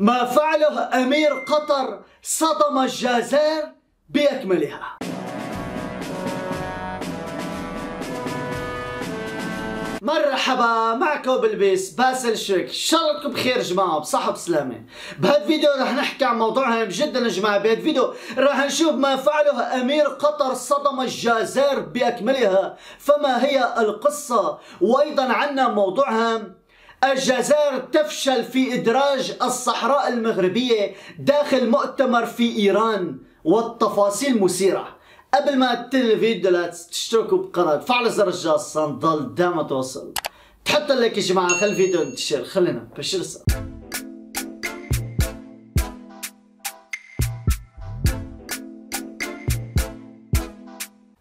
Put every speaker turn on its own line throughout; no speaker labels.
ما فعله أمير قطر صدم الجزائر بأكملها. مرحبا معكم بالبيس باسل شك. إن شاء الله انكم بخير جماعة بصحة وبسلامة. بهذا الفيديو رح نحكي عن موضوع هام جدا يا جماعة. بهذا الفيديو رح نشوف ما فعله أمير قطر صدم الجزائر بأكملها. فما هي القصة؟ وأيضا عنا موضوع هام الجزائر تفشل في إدراج الصحراء المغربية داخل مؤتمر في إيران والتفاصيل مثيرة. قبل ما تبتدي الفيديو لا تشتركوا بقناة فعل زر الجرس نضل دائما توصل تحط لك يا جماعة خلي الفيديو ينتشر. خلينا بشر السلام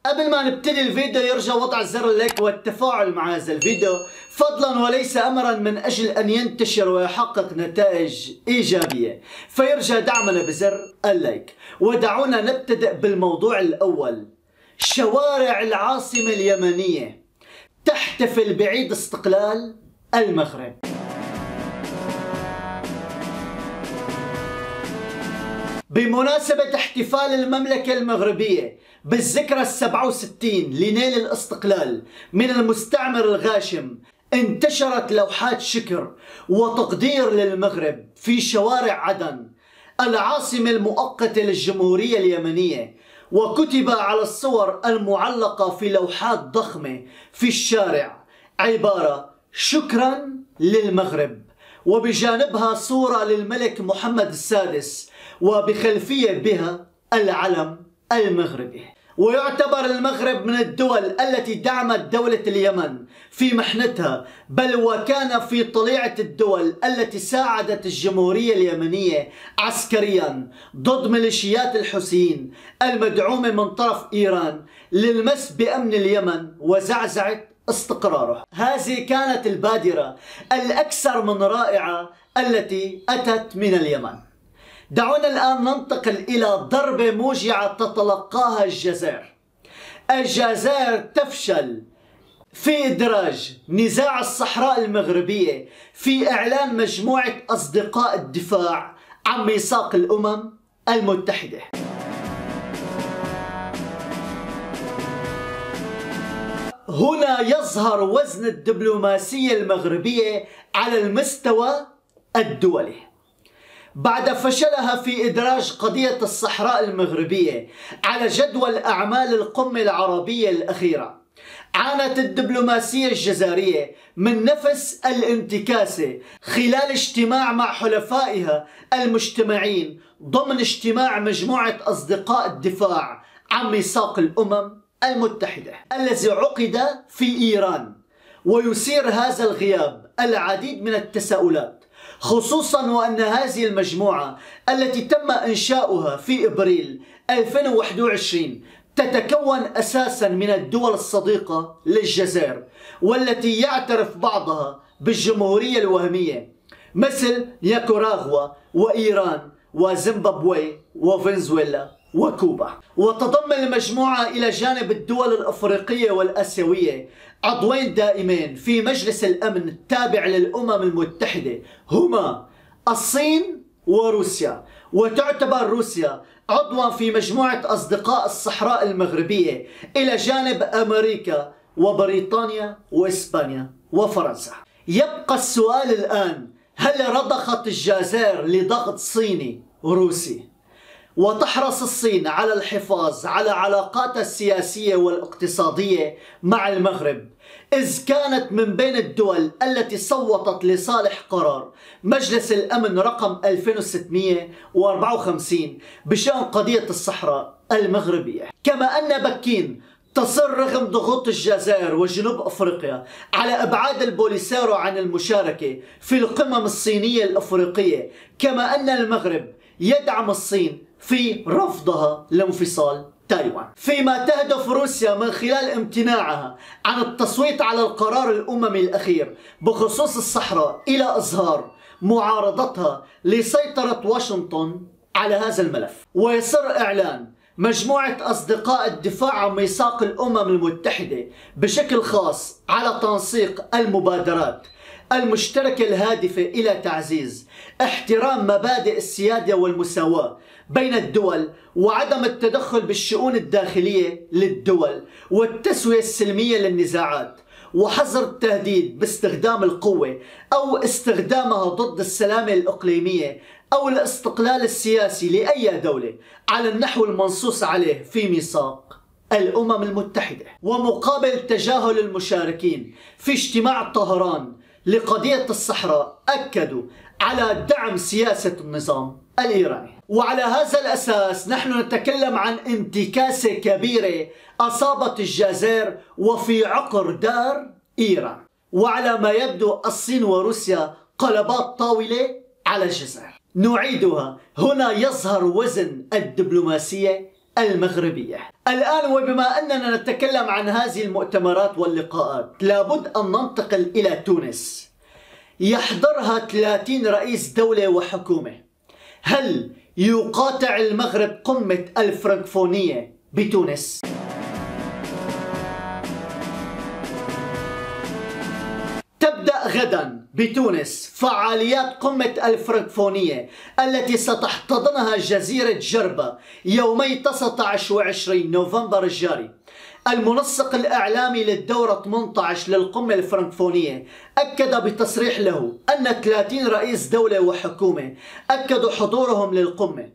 قبل ما نبتدي الفيديو يرجى وضع زر اللايك والتفاعل مع هذا الفيديو. فضلا وليس امرا من أجل أن ينتشر ويحقق نتائج إيجابية. فيرجى دعمنا بزر اللايك. ودعونا نبتدئ بالموضوع الأول. شوارع العاصمة اليمنية تحتفل بعيد استقلال المغرب. بمناسبة احتفال المملكة المغربية بالذكرى السبعة وستين لنيل الاستقلال من المستعمر الغاشم انتشرت لوحات شكر وتقدير للمغرب في شوارع عدن العاصمة المؤقتة للجمهورية اليمنية وكتب على الصور المعلقة في لوحات ضخمة في الشارع عبارة شكرا للمغرب وبجانبها صورة للملك محمد السادس وبخلفية بها العلم المغربي. ويعتبر المغرب من الدول التي دعمت دولة اليمن في محنتها بل وكان في طليعة الدول التي ساعدت الجمهورية اليمنية عسكريا ضد ميليشيات الحوثيين المدعومة من طرف إيران للمس بأمن اليمن وزعزعة استقراره. هذه كانت البادرة الأكثر من رائعة التي أتت من اليمن. دعونا الآن ننتقل إلى ضربة موجعة تتلقاها الجزائر. الجزائر تفشل في إدراج نزاع الصحراء المغربية في إعلان مجموعة أصدقاء الدفاع عن ميثاق الأمم المتحدة. هنا يظهر وزن الدبلوماسية المغربية على المستوى الدولي. بعد فشلها في إدراج قضية الصحراء المغربية على جدول أعمال القمة العربية الأخيرة. عانت الدبلوماسية الجزائرية من نفس الانتكاسة خلال اجتماع مع حلفائها المجتمعين ضمن اجتماع مجموعة أصدقاء الدفاع عن ميثاق الأمم المتحدة الذي عقد في إيران ويثير هذا الغياب العديد من التساؤلات. خصوصا وأن هذه المجموعة التي تم إنشاؤها في إبريل 2021 تتكون أساسا من الدول الصديقة للجزائر والتي يعترف بعضها بالجمهورية الوهمية مثل نيكوراغوا وإيران وزيمبابوي وفنزويلا. وكوبا. وتضم المجموعة إلى جانب الدول الأفريقية والآسيوية عضوين دائمين في مجلس الأمن التابع للأمم المتحدة. هما الصين وروسيا. وتعتبر روسيا عضوا في مجموعة أصدقاء الصحراء المغربية إلى جانب أمريكا وبريطانيا وإسبانيا وفرنسا. يبقى السؤال الآن هل رضخت الجزائر لضغط صيني روسي؟ وتحرص الصين على الحفاظ على علاقاتها السياسية والاقتصادية مع المغرب. إذ كانت من بين الدول التي صوتت لصالح قرار مجلس الأمن رقم 2654 بشأن قضية الصحراء المغربية. كما أن بكين تصر رغم ضغوط الجزائر وجنوب أفريقيا على أبعاد البوليسارو عن المشاركة في القمم الصينية الأفريقية كما أن المغرب يدعم الصين في رفضها لانفصال تايوان. فيما تهدف روسيا من خلال امتناعها عن التصويت على القرار الأممي الأخير بخصوص الصحراء إلى إظهار معارضتها لسيطرة واشنطن على هذا الملف. ويصر إعلان مجموعة أصدقاء الدفاع عن ميثاق الأمم المتحدة بشكل خاص على تنسيق المبادرات المشتركة الهادفة إلى تعزيز احترام مبادئ السيادة والمساواة بين الدول وعدم التدخل بالشؤون الداخلية للدول والتسوية السلمية للنزاعات وحظر التهديد باستخدام القوة أو استخدامها ضد السلامة الإقليمية أو الاستقلال السياسي لأي دولة على النحو المنصوص عليه في ميثاق الأمم المتحدة. ومقابل تجاهل المشاركين في اجتماع طهران لقضية الصحراء أكدوا على دعم سياسة النظام الإيراني. وعلى هذا الأساس نحن نتكلم عن انتكاسة كبيرة أصابت الجزائر وفي عقر دار إيران. وعلى ما يبدو الصين وروسيا قلبات طاولة على الجزائر. نعيدها. هنا يظهر وزن الدبلوماسية المغربية. الآن وبما أننا نتكلم عن هذه المؤتمرات واللقاءات لابد أن ننتقل إلى تونس. يحضرها 30 رئيس دولة وحكومة. هل يقاطع المغرب قمة الفرنكفونية بتونس؟ تبدأ غدا بتونس فعاليات قمة الفرنكفونية التي ستحتضنها جزيرة جربة يومي 19 و 20 نوفمبر الجاري المنسق الإعلامي للدورة 18 للقمة الفرنكفونية. أكد بتصريح له أن 30 رئيس دولة وحكومة أكدوا حضورهم للقمة.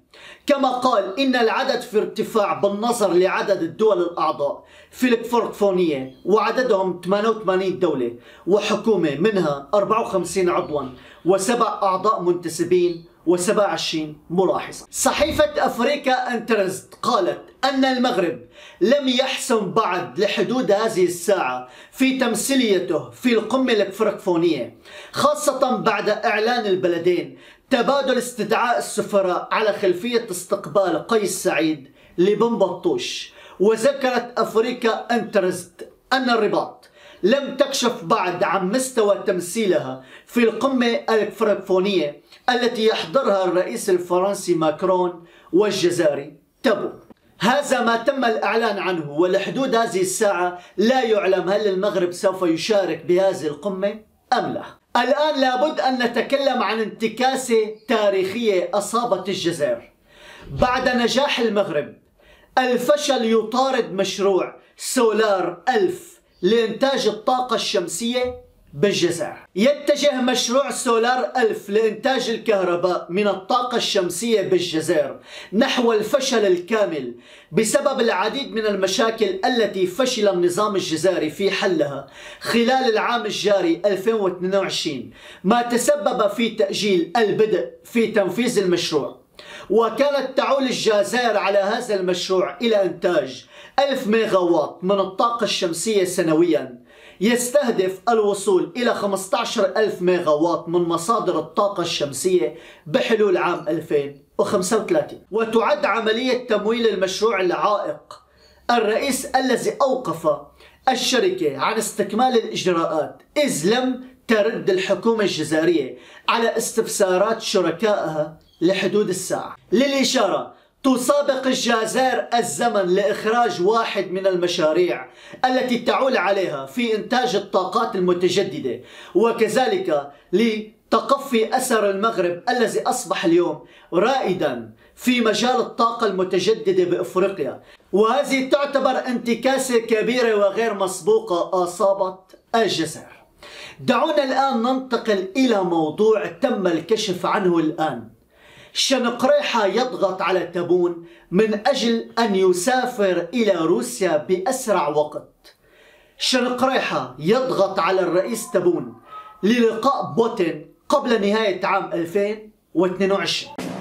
كما قال إن العدد في ارتفاع بالنظر لعدد الدول الأعضاء. في الفرنكفونية وعددهم 88 دولة وحكومة منها 54 عضوا وسبع أعضاء منتسبين و27 ملاحظة. صحيفة أفريكا أنترست قالت أن المغرب لم يحسم بعد لحدود هذه الساعة في تمثيليته في القمة الفرنكفونية خاصة بعد إعلان البلدين تبادل استدعاء السفراء على خلفية استقبال قيس سعيد لبن بطوش وذكرت أفريكا أنترست أن الرباط لم تكشف بعد عن مستوى تمثيلها في القمة الفرنكفونية التي يحضرها الرئيس الفرنسي ماكرون والجزائري تابو. هذا ما تم الإعلان عنه ولحدود هذه الساعة لا يعلم هل المغرب سوف يشارك بهذه القمة أم لا. الآن لابد أن نتكلم عن انتكاسة تاريخية أصابت الجزائر. بعد نجاح المغرب الفشل يطارد مشروع سولار ألف لإنتاج الطاقة الشمسية بالجزائر. يتجه مشروع سولار ألف لإنتاج الكهرباء من الطاقة الشمسية بالجزائر نحو الفشل الكامل بسبب العديد من المشاكل التي فشل النظام الجزائري في حلها خلال العام الجاري 2022 ما تسبب في تأجيل البدء في تنفيذ المشروع. وكانت تعول الجزائر على هذا المشروع إلى إنتاج 1000 ميغاوات من الطاقة الشمسية سنوياً. يستهدف الوصول إلى 15 ألف ميغاوات من مصادر الطاقة الشمسية بحلول عام 2035 وتعد عملية تمويل المشروع العائق الرئيس الذي أوقف الشركة عن استكمال الإجراءات إذ لم ترد الحكومة الجزائرية على استفسارات شركائها لحدود الساعة. للإشارة تسابق الجزائر الزمن لإخراج واحد من المشاريع التي تعول عليها في إنتاج الطاقات المتجددة وكذلك لتقفي أثر المغرب الذي أصبح اليوم رائدا في مجال الطاقة المتجددة بإفريقيا. وهذه تعتبر انتكاسة كبيرة وغير مسبوقة أصابت الجزائر. دعونا الآن ننتقل إلى موضوع تم الكشف عنه الآن. شنقريحة يضغط على تبون من أجل أن يسافر إلى روسيا بأسرع وقت. شنقريحة يضغط على الرئيس تبون للقاء بوتين قبل نهاية عام 2022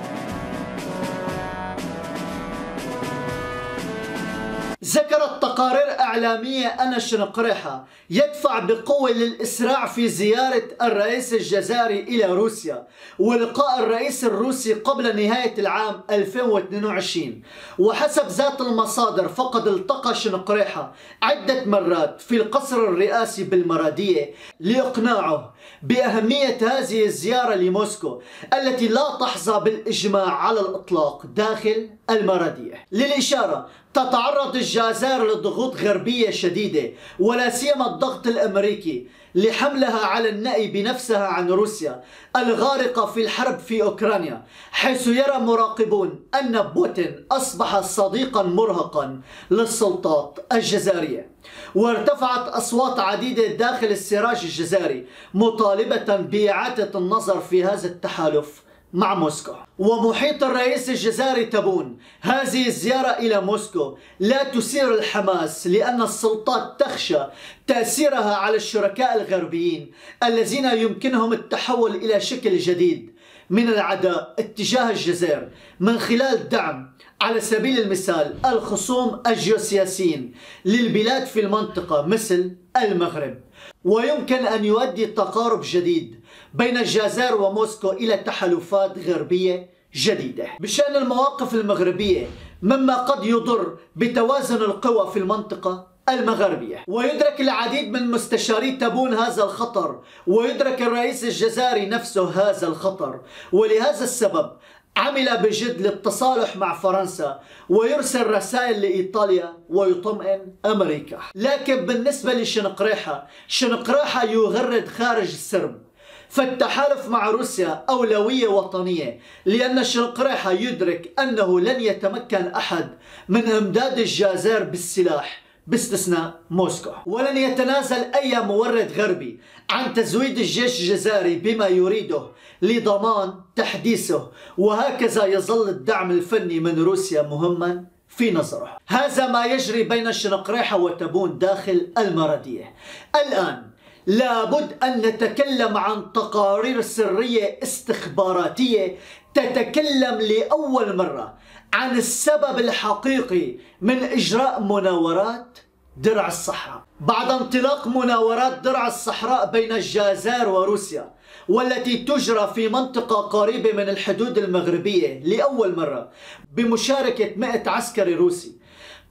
ذكرت تقارير إعلامية أن الشنقريحة يدفع بقوة للإسراع في زيارة الرئيس الجزائري إلى روسيا ولقاء الرئيس الروسي قبل نهاية العام 2022 وحسب ذات المصادر فقد التقى شنقريحة عدة مرات في القصر الرئاسي بالمرادية لإقناعه بأهمية هذه الزيارة لموسكو التي لا تحظى بالإجماع على الإطلاق داخل المرادية للإشارة تتعرض الجازائر لضغوط غربية شديدة ولا سيما الضغط الأمريكي لحملها على النأي بنفسها عن روسيا الغارقة في الحرب في أوكرانيا حيث يرى مراقبون أن بوتين أصبح صديقا مرهقا للسلطات الجزائرية. وارتفعت أصوات عديدة داخل السراج الجزائري مطالبة بإعادة النظر في هذا التحالف. مع موسكو. ومحيط الرئيس الجزائري تبون هذه الزيارة إلى موسكو لا تثير الحماس لأن السلطات تخشى تأثيرها على الشركاء الغربيين الذين يمكنهم التحول إلى شكل جديد من العداء اتجاه الجزائر من خلال دعم على سبيل المثال الخصوم الجيوسياسيين للبلاد في المنطقة مثل المغرب. ويمكن أن يؤدي تقارب جديد بين الجزائر وموسكو إلى تحالفات غربية جديدة. بشأن المواقف المغربية مما قد يضر بتوازن القوى في المنطقة المغربية. ويدرك العديد من مستشاري تبون هذا الخطر ويدرك الرئيس الجزائري نفسه هذا الخطر. ولهذا السبب عمل بجد للتصالح مع فرنسا ويرسل رسائل لإيطاليا ويطمئن أمريكا. لكن بالنسبة لشنقريحة شنقريحة يغرد خارج السرب. فالتحالف مع روسيا أولوية وطنية لأن شنقريحة يدرك أنه لن يتمكن أحد من إمداد الجزائر بالسلاح باستثناء موسكو. ولن يتنازل أي مورد غربي عن تزويد الجيش الجزائري بما يريده لضمان تحديثه وهكذا يظل الدعم الفني من روسيا مهما في نظره. هذا ما يجري بين الشنقريحة وتبون داخل المردية الآن لابد أن نتكلم عن تقارير سرية استخباراتية تتكلم لأول مرة عن السبب الحقيقي من إجراء مناورات درع الصحراء. بعد انطلاق مناورات درع الصحراء بين الجزائر وروسيا والتي تجرى في منطقة قريبة من الحدود المغربية لأول مرة بمشاركة 100 عسكري روسي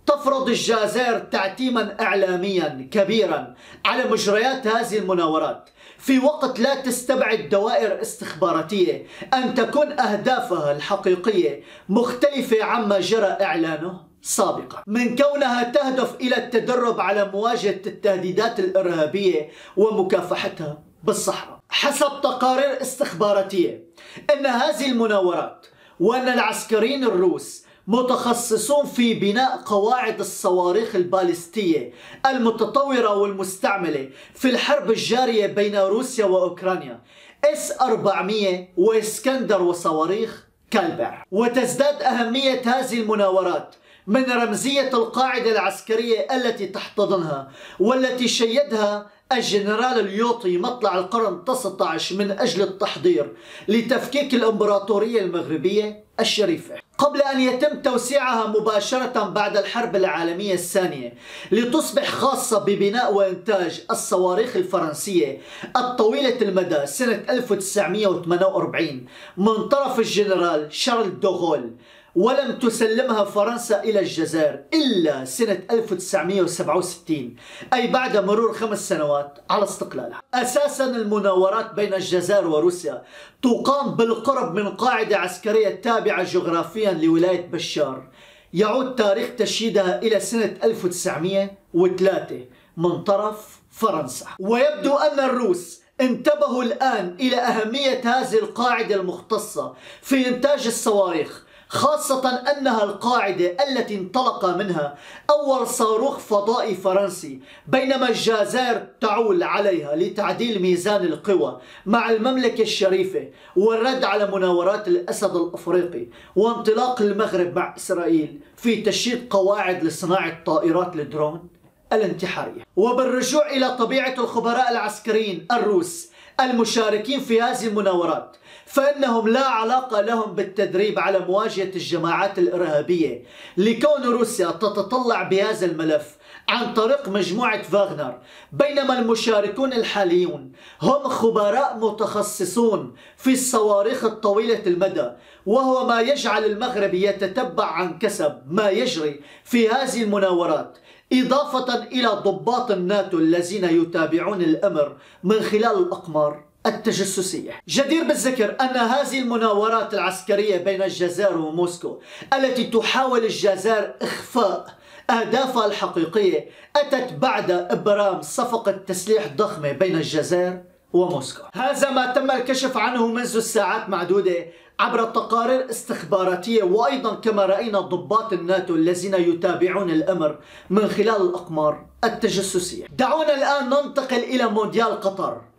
تفرض الجزائر تعتيما إعلاميا كبيرا على مجريات هذه المناورات. في وقت لا تستبعد دوائر استخباراتية أن تكون أهدافها الحقيقية مختلفة عما جرى إعلانه سابقا. من كونها تهدف إلى التدرب على مواجهة التهديدات الإرهابية ومكافحتها بالصحراء. حسب تقارير استخباراتية أن هذه المناورات وأن العسكريين الروس متخصصون في بناء قواعد الصواريخ البالستية المتطورة والمستعملة في الحرب الجارية بين روسيا وأوكرانيا. إس 400 وإسكندر وصواريخ كاليبر. وتزداد أهمية هذه المناورات من رمزية القاعدة العسكرية التي تحتضنها والتي شيدها الجنرال ليوطي مطلع القرن 19 من أجل التحضير لتفكيك الإمبراطورية المغربية الشريفة. قبل أن يتم توسيعها مباشرة بعد الحرب العالمية الثانية لتصبح خاصة ببناء وإنتاج الصواريخ الفرنسية الطويلة المدى سنة 1948 من طرف الجنرال شارل دوغول ولم تسلمها فرنسا إلى الجزائر إلا سنة 1967 أي بعد مرور خمس سنوات على استقلالها. أساسا المناورات بين الجزائر وروسيا تقام بالقرب من قاعدة عسكرية تابعة جغرافيا لولاية بشار. يعود تاريخ تشييدها إلى سنة 1903 من طرف فرنسا. ويبدو أن الروس انتبهوا الآن إلى أهمية هذه القاعدة المختصة في إنتاج الصواريخ خاصة أنها القاعدة التي انطلق منها أول صاروخ فضائي فرنسي بينما الجزائر تعول عليها لتعديل ميزان القوى مع المملكة الشريفة والرد على مناورات الأسد الأفريقي وانطلاق المغرب مع إسرائيل في تشييد قواعد لصناعة طائرات الدرون الانتحارية. وبالرجوع إلى طبيعة الخبراء العسكريين الروس المشاركين في هذه المناورات فإنهم لا علاقة لهم بالتدريب على مواجهة الجماعات الإرهابية لكون روسيا تتطلع بهذا الملف عن طريق مجموعة فاغنر. بينما المشاركون الحاليون هم خبراء متخصصون في الصواريخ الطويلة المدى وهو ما يجعل المغرب يتتبع عن كسب ما يجري في هذه المناورات إضافة إلى ضباط الناتو الذين يتابعون الأمر من خلال الأقمار. التجسسية. جدير بالذكر أن هذه المناورات العسكرية بين الجزائر وموسكو التي تحاول الجزائر إخفاء أهدافها الحقيقية أتت بعد إبرام صفقة تسليح ضخمة بين الجزائر وموسكو. هذا ما تم الكشف عنه منذ ساعات معدودة عبر تقارير استخباراتية وأيضا كما رأينا ضباط الناتو الذين يتابعون الأمر من خلال الأقمار التجسسية. دعونا الآن ننتقل إلى مونديال قطر.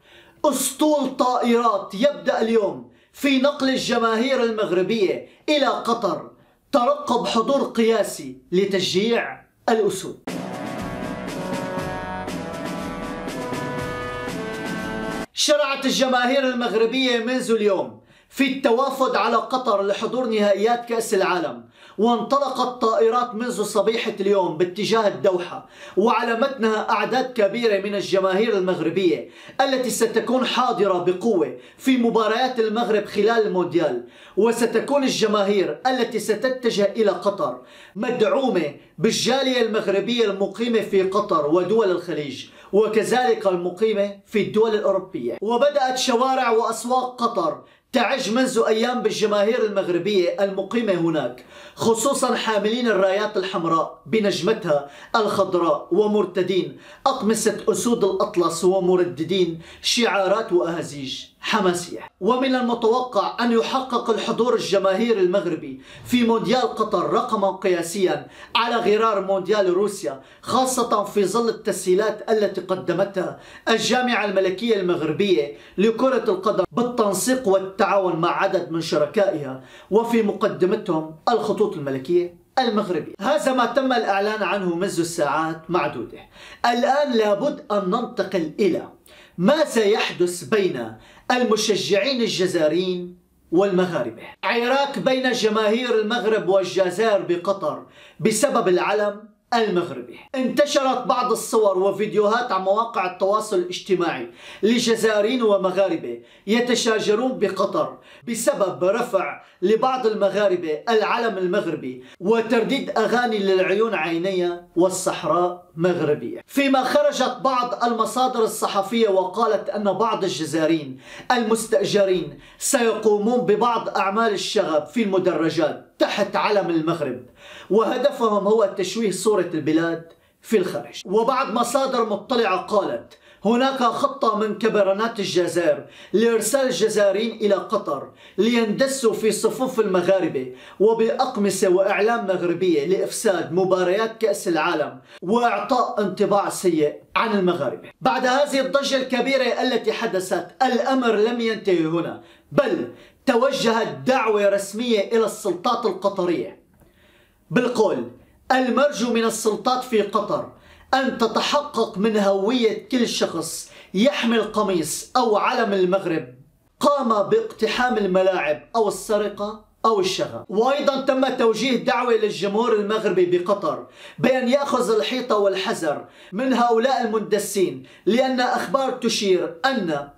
أسطول طائرات يبدأ اليوم في نقل الجماهير المغربية إلى قطر ترقب حضور قياسي لتشجيع الأسود. شرعت الجماهير المغربية منذ اليوم في التوافد على قطر لحضور نهائيات كأس العالم وانطلقت طائرات منذ صبيحة اليوم باتجاه الدوحة وعلى متنها أعداد كبيرة من الجماهير المغربية التي ستكون حاضرة بقوة في مباريات المغرب خلال المونديال. وستكون الجماهير التي ستتجه إلى قطر مدعومة بالجالية المغربية المقيمة في قطر ودول الخليج وكذلك المقيمة في الدول الأوروبية. وبدأت شوارع وأسواق قطر تعج منذ أيام بالجماهير المغربية المقيمة هناك خصوصا حاملين الرايات الحمراء بنجمتها الخضراء ومرتدين أقمصة أسود الأطلس ومرددين شعارات وأهازيج. حماسية. ومن المتوقع أن يحقق الحضور الجماهيري المغربي في مونديال قطر رقما قياسيا على غرار مونديال روسيا خاصة في ظل التسهيلات التي قدمتها الجامعة الملكية المغربية لكرة القدم بالتنسيق والتعاون مع عدد من شركائها وفي مقدمتهم الخطوط الملكية المغربي هذا ما تم الإعلان عنه منذ ساعات معدودة. الآن لابد أن ننتقل إلى ماذا يحدث بين المشجعين الجزائريين والمغاربة. عراك بين جماهير المغرب والجزائر بقطر بسبب العلم المغربي. انتشرت بعض الصور وفيديوهات على مواقع التواصل الاجتماعي لجزائريين ومغاربة يتشاجرون بقطر بسبب رفع لبعض المغاربة العلم المغربي وترديد أغاني للعيون عينية والصحراء مغربية. فيما خرجت بعض المصادر الصحفية وقالت أن بعض الجزائريين المستأجرين سيقومون ببعض أعمال الشغب في المدرجات تحت علم المغرب وهدفهم هو تشويه صورة البلاد في الخارج. وبعض مصادر مطلعة قالت هناك خطة من كبرنات الجزائر لإرسال الجزائريين إلى قطر ليندسوا في صفوف المغاربة وبأقمصة وإعلام مغربية لإفساد مباريات كأس العالم وإعطاء انطباع سيء عن المغاربة. بعد هذه الضجة الكبيرة التي حدثت الأمر لم ينتهي هنا بل توجهت دعوة رسمية إلى السلطات القطرية. بالقول المرجو من السلطات في قطر أن تتحقق من هوية كل شخص يحمل قميص أو علم المغرب. قام باقتحام الملاعب أو السرقة أو الشغب. وأيضا تم توجيه دعوة للجمهور المغربي بقطر بأن يأخذ الحيطة والحذر من هؤلاء المندسين لأن أخبار تشير أن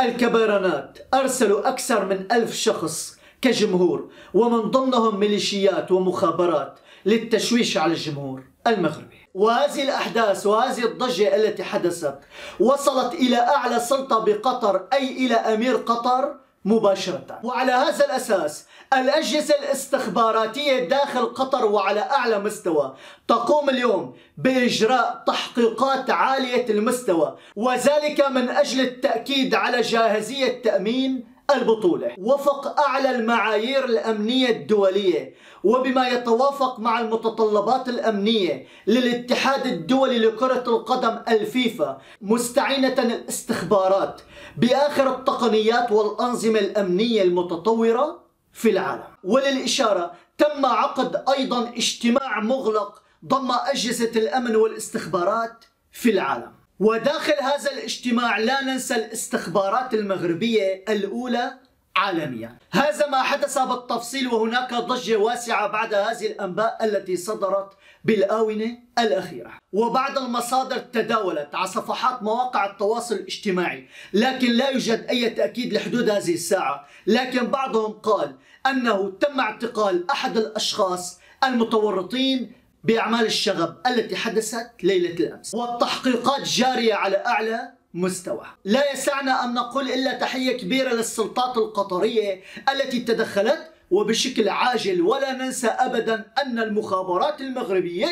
الكبرنات أرسلوا أكثر من ألف شخص كجمهور ومن ضمنهم ميليشيات ومخابرات للتشويش على الجمهور المغربي. وهذه الأحداث وهذه الضجة التي حدثت وصلت إلى أعلى سلطة بقطر أي إلى أمير قطر مباشرة. وعلى هذا الأساس الأجهزة الاستخباراتية داخل قطر وعلى أعلى مستوى تقوم اليوم بإجراء تحقيقات عالية المستوى وذلك من أجل التأكيد على جاهزية تأمين البطولة. وفق أعلى المعايير الأمنية الدولية وبما يتوافق مع المتطلبات الأمنية للاتحاد الدولي لكرة القدم الفيفا مستعينة الاستخبارات بآخر التقنيات والأنظمة الأمنية المتطورة في العالم. وللإشارة تم عقد أيضا اجتماع مغلق ضم أجهزة الأمن والاستخبارات في العالم. وداخل هذا الاجتماع لا ننسى الاستخبارات المغربية الأولى عالميا. هذا ما حدث بالتفصيل وهناك ضجة واسعة بعد هذه الأنباء التي صدرت بالآونة الأخيرة. وبعد المصادر تداولت على صفحات مواقع التواصل الاجتماعي لكن لا يوجد أي تأكيد لحدود هذه الساعة. لكن بعضهم قال أنه تم اعتقال أحد الأشخاص المتورطين بأعمال الشغب التي حدثت ليلة الأمس. والتحقيقات جارية على أعلى مستوى. لا يسعنا أن نقول إلا تحية كبيرة للسلطات القطرية التي تدخلت وبشكل عاجل ولا ننسى أبدا أن المخابرات المغربية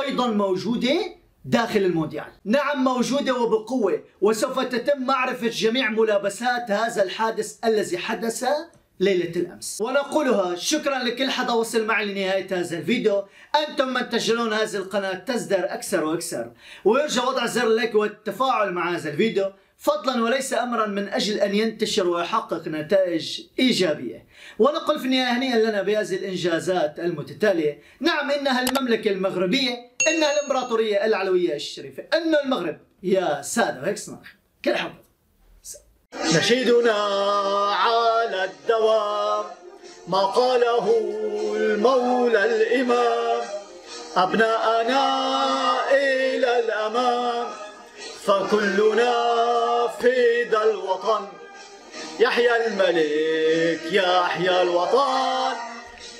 أيضا موجودة داخل المونديال. نعم موجودة وبقوة وسوف تتم معرفة جميع ملابسات هذا الحادث الذي حدث ليلة الأمس. ونقولها شكرا لكل حدا وصل معي لنهاية هذا الفيديو. أنتم من تجعلون هذه القناة تصدر أكثر وأكثر. ويرجى وضع زر اللايك والتفاعل مع هذا الفيديو. فضلا وليس امرا من أجل أن ينتشر ويحقق نتائج إيجابية. ونقول في النهاية هنيئا لنا بهذه الإنجازات المتتالية، نعم إنها المملكة المغربية، إنها الإمبراطورية العلوية الشريفة، إنه المغرب. يا سادة وهيك. كل حب. نشيدنا على الدوام ما قاله المولى الإمام. أبناءنا إلى الأمام فكلنا فدا الوطن. يحيى الملك يحيى الوطن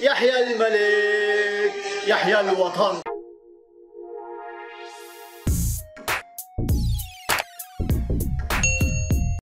يحيى الملك يحيى الوطن.